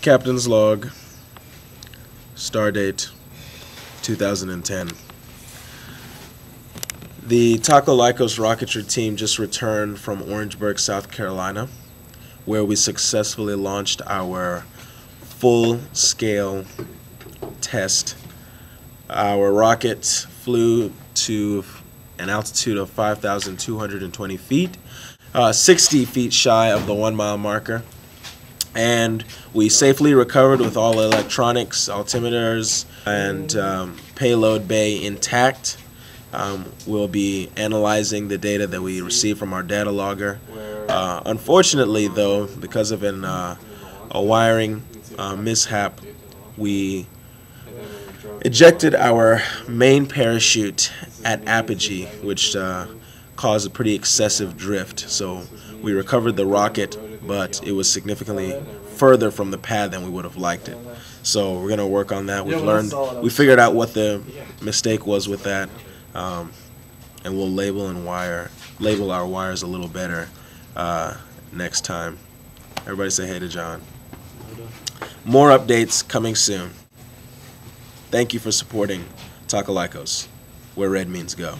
Captain's log. Stardate 2010. The Tacho Lycos rocketry team just returned from Orangeburg, South Carolina, where we successfully launched our full-scale test. Our rocket flew to an altitude of 5,220 feet, uh, 60 feet shy of the one mile marker and we safely recovered with all electronics, altimeters, and um, payload bay intact. Um, we'll be analyzing the data that we received from our data logger. Uh, unfortunately, though, because of an, uh, a wiring uh, mishap, we ejected our main parachute at apogee, which uh, caused a pretty excessive drift. So we recovered the rocket but it was significantly further from the pad than we would have liked it. So we're gonna work on that. We've learned, we figured out what the mistake was with that, um, and we'll label and wire, label our wires a little better uh, next time. Everybody say hey to John. More updates coming soon. Thank you for supporting Tacho Lycos, where red means go.